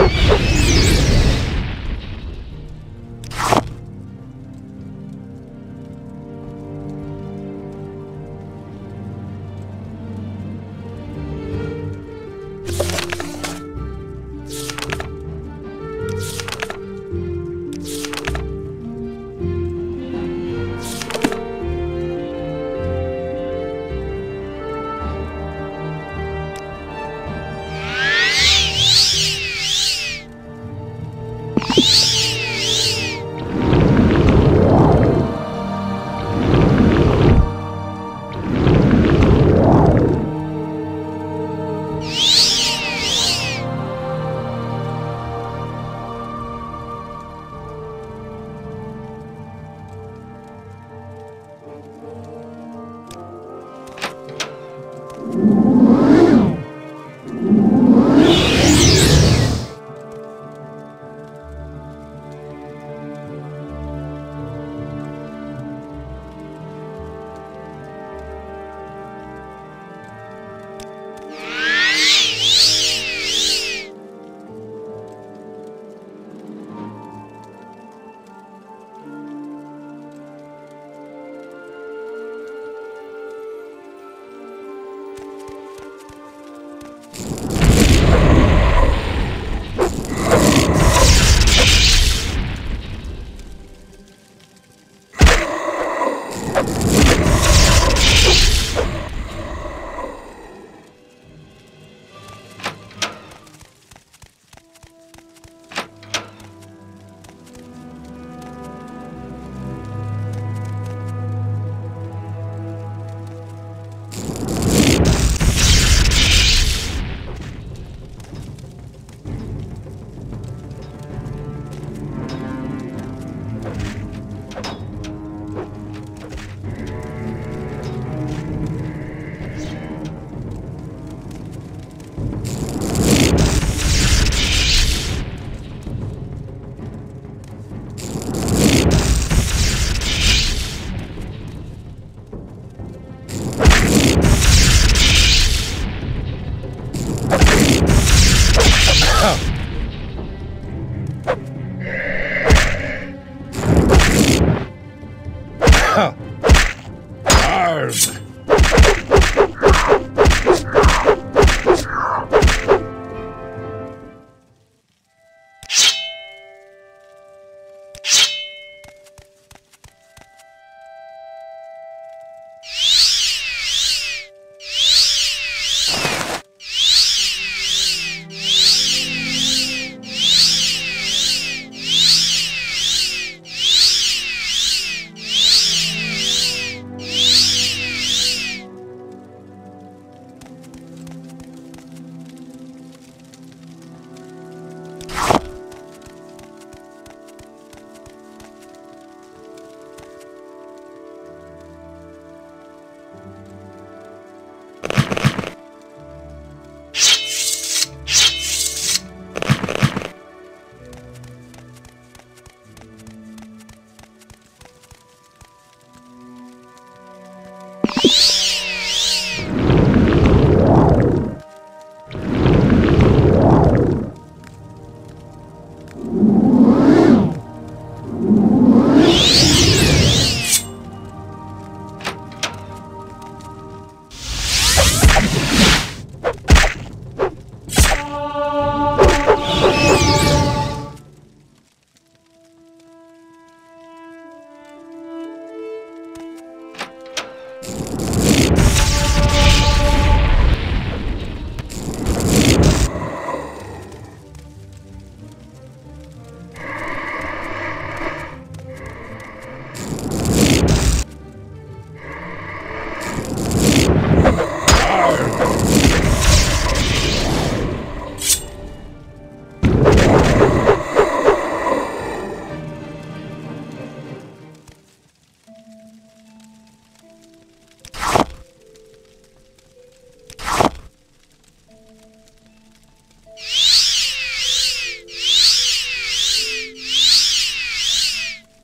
you.